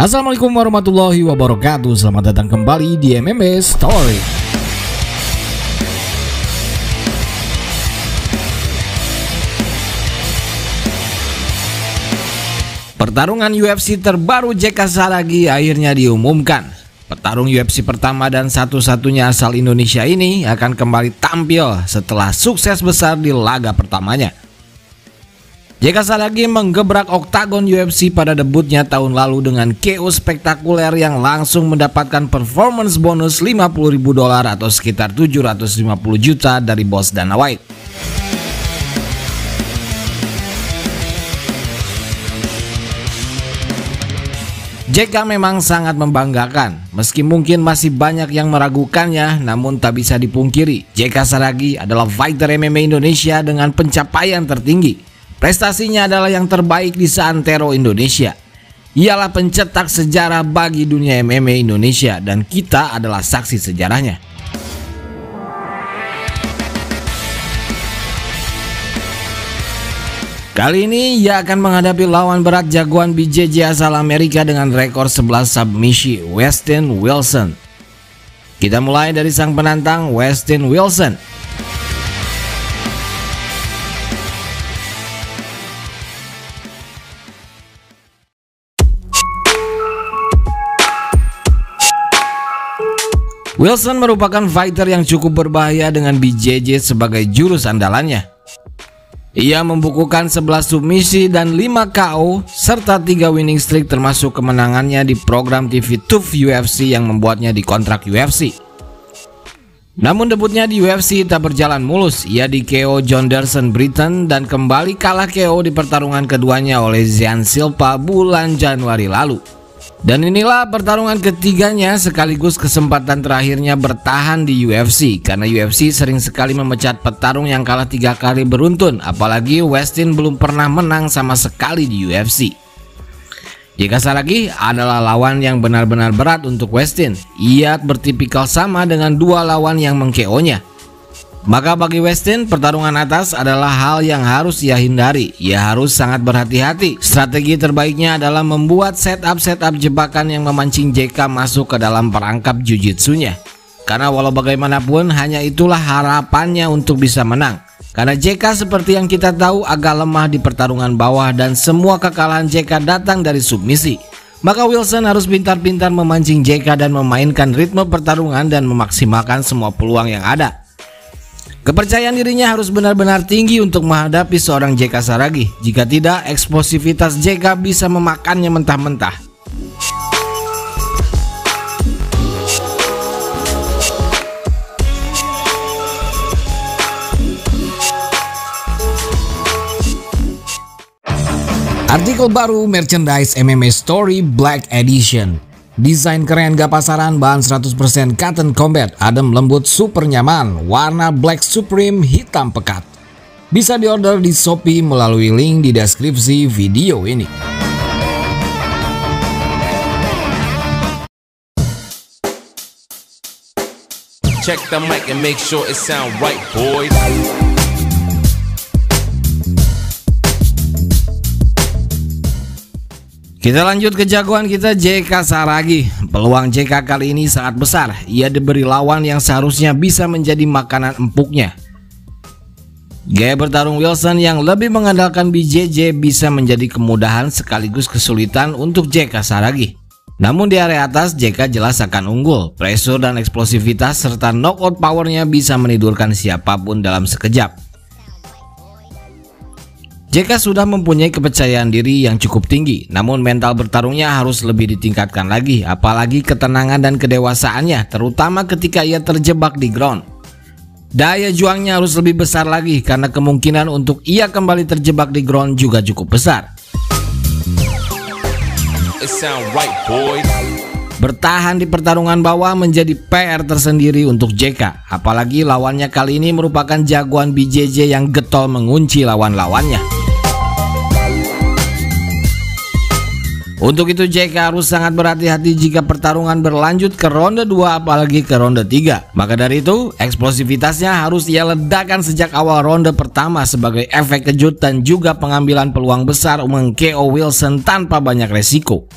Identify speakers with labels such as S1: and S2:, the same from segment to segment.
S1: Assalamualaikum warahmatullahi wabarakatuh. Selamat datang kembali di MMA Story. Pertarungan UFC terbaru JK Saragi akhirnya diumumkan. Petarung UFC pertama dan satu-satunya asal Indonesia ini akan kembali tampil setelah sukses besar di laga pertamanya JK Saragi menggebrak oktagon UFC pada debutnya tahun lalu dengan KO spektakuler yang langsung mendapatkan performance bonus 50 ribu dolar atau sekitar 750 juta dari bos Dana White. JK memang sangat membanggakan, meski mungkin masih banyak yang meragukannya, namun tak bisa dipungkiri, JK Saragi adalah fighter MMA Indonesia dengan pencapaian tertinggi. Prestasinya adalah yang terbaik di Santero Indonesia. Ialah pencetak sejarah bagi dunia MMA Indonesia dan kita adalah saksi sejarahnya. Kali ini ia akan menghadapi lawan berat jagoan BJJ asal Amerika dengan rekor 11 submisi Westin Wilson. Kita mulai dari sang penantang Westin Wilson. Wilson merupakan fighter yang cukup berbahaya dengan BJJ sebagai jurus andalannya. Ia membukukan 11 submisi dan 5 KO serta 3 winning streak termasuk kemenangannya di program TV TUF UFC yang membuatnya dikontrak UFC. Namun debutnya di UFC tak berjalan mulus. Ia di KO John Derson Britain dan kembali kalah KO di pertarungan keduanya oleh Zian Silva bulan Januari lalu. Dan inilah pertarungan ketiganya sekaligus kesempatan terakhirnya bertahan di UFC Karena UFC sering sekali memecat petarung yang kalah tiga kali beruntun. Apalagi Westin belum pernah menang sama sekali di UFC Jika Saragi adalah lawan yang benar-benar berat untuk Westin. Ia bertipikal sama dengan dua lawan yang mengkeonya maka bagi Westin, pertarungan atas adalah hal yang harus ia hindari. Ia harus sangat berhati-hati. Strategi terbaiknya adalah membuat setup-setup jebakan yang memancing JK masuk ke dalam perangkap jujitsunya. Karena walau bagaimanapun hanya itulah harapannya untuk bisa menang. Karena JK seperti yang kita tahu agak lemah di pertarungan bawah dan semua kekalahan JK datang dari submisi. Maka Wilson harus pintar-pintar memancing JK dan memainkan ritme pertarungan dan memaksimalkan semua peluang yang ada. Kepercayaan dirinya harus benar-benar tinggi untuk menghadapi seorang JK Saragi. Jika tidak, eksplosivitas JK bisa memakannya mentah-mentah. Artikel baru merchandise MMA Story Black Edition Desain keren gak pasaran, bahan 100% cotton combat, adem lembut super nyaman, warna black supreme hitam pekat. Bisa diorder di Shopee melalui link di deskripsi video ini. Check the mic and make sure it sound right, boys. Kita lanjut ke jagoan kita JK Saragi. Peluang JK kali ini sangat besar. Ia diberi lawan yang seharusnya bisa menjadi makanan empuknya. Gaya bertarung Wilson yang lebih mengandalkan BJJ bisa menjadi kemudahan sekaligus kesulitan untuk JK Saragi. Namun di area atas JK jelas akan unggul. Pressure dan eksplosivitas serta knockout powernya bisa menidurkan siapa pun dalam sekejap. JK sudah mempunyai kepercayaan diri yang cukup tinggi, namun mental bertarungnya harus lebih ditingkatkan lagi, apalagi ketenangan dan kedewasaannya, terutama ketika ia terjebak di ground. Daya juangnya harus lebih besar lagi karena kemungkinan untuk ia kembali terjebak di ground juga cukup besar. Bertahan di pertarungan bawah menjadi PR tersendiri untuk JK, apalagi lawannya kali ini merupakan jagoan BJJ yang getol mengunci lawan-lawannya. Untuk itu JK harus sangat berhati-hati jika pertarungan berlanjut ke ronde 2 apalagi ke ronde 3. Maka dari itu, eksplosivitasnya harus ia ledakan sejak awal ronde pertama sebagai efek kejut dan juga pengambilan peluang besar meng-KO Wilson tanpa banyak resiko.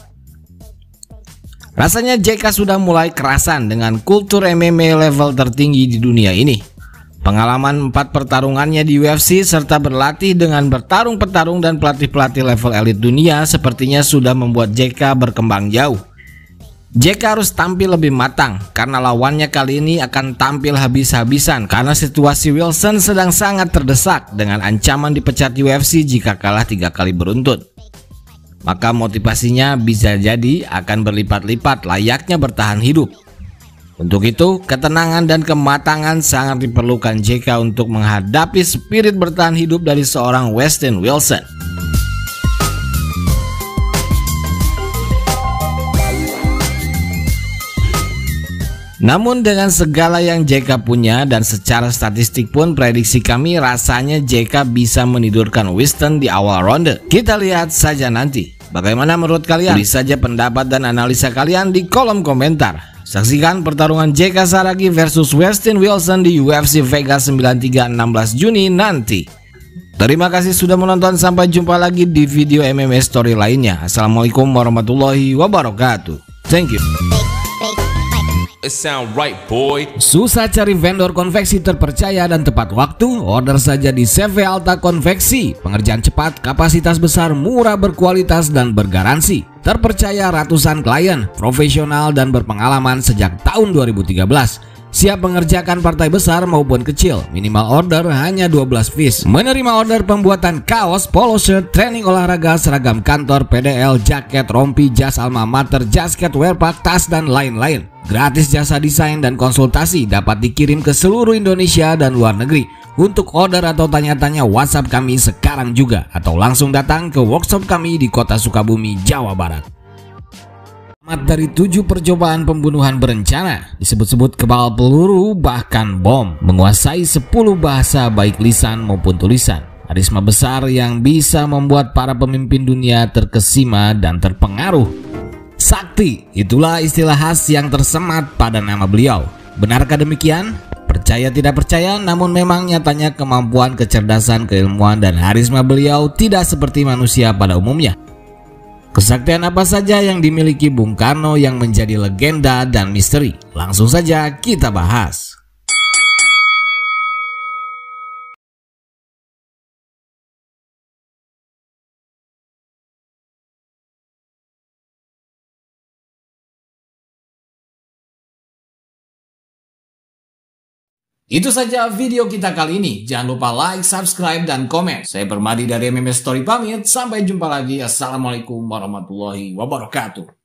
S1: Rasanya JK sudah mulai kerasan dengan kultur MMA level tertinggi di dunia ini. Pengalaman empat pertarungannya di UFC serta berlatih dengan bertarung-petarung dan pelatih-pelatih level elit dunia sepertinya sudah membuat JK berkembang jauh. JK harus tampil lebih matang karena lawannya kali ini akan tampil habis-habisan karena situasi Wilson sedang sangat terdesak dengan ancaman dipecat UFC jika kalah tiga kali beruntun maka motivasinya bisa jadi akan berlipat-lipat layaknya bertahan hidup. Untuk itu, ketenangan dan kematangan sangat diperlukan JK untuk menghadapi spirit bertahan hidup dari seorang Weston Wilson. Namun dengan segala yang JK punya dan secara statistik pun prediksi kami rasanya JK bisa menidurkan Winston di awal ronde. Kita lihat saja nanti. Bagaimana menurut kalian? Tulis saja pendapat dan analisa kalian di kolom komentar. Saksikan pertarungan JK Saragi versus Westin Wilson di UFC Vegas 93 16 Juni nanti. Terima kasih sudah menonton sampai jumpa lagi di video MMA story lainnya. Assalamualaikum warahmatullahi wabarakatuh. Thank you.
S2: Right, boy.
S1: Susah cari vendor konveksi terpercaya dan tepat waktu? Order saja di CV Alta Konveksi. Pengerjaan cepat, kapasitas besar, murah, berkualitas, dan bergaransi. Terpercaya ratusan klien, profesional, dan berpengalaman sejak tahun 2013. Siap mengerjakan partai besar maupun kecil. Minimal order hanya 12 piece. Menerima order pembuatan kaos, polo shirt, training olahraga, seragam kantor, PDL, jaket, rompi, jas alma mater, jasket, wearpack, tas, dan lain-lain. Gratis jasa desain dan konsultasi dapat dikirim ke seluruh Indonesia dan luar negeri. Untuk order atau tanya-tanya WhatsApp kami sekarang juga. Atau langsung datang ke workshop kami di kota Sukabumi, Jawa Barat Mat dari tujuh percobaan pembunuhan berencana, disebut-sebut kebal peluru bahkan bom, menguasai sepuluh bahasa baik lisan maupun tulisan. Karisma besar yang bisa membuat para pemimpin dunia terkesima dan terpengaruh. Sakti, itulah istilah khas yang tersemat pada nama beliau. Benarkah demikian? Percaya tidak percaya, namun memang nyatanya kemampuan, kecerdasan, keilmuan, dan harisma beliau tidak seperti manusia pada umumnya. Kesaktian apa saja yang dimiliki Bung Karno yang menjadi legenda dan misteri? Langsung saja kita bahas. Itu saja video kita kali ini. Jangan lupa like, subscribe, dan komen. Saya Permadi dari MMS Story pamit. Sampai jumpa lagi. Assalamualaikum warahmatullahi wabarakatuh.